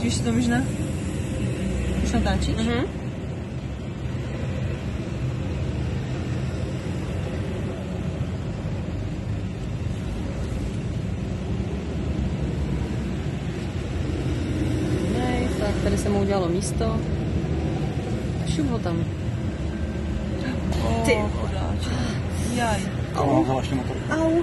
Teď už to možná... Už natáčíš? Mhm. Tak tady se mu udělalo místo. A šup ho tam. Oh, Ty chudáček. Jaj. A. Au.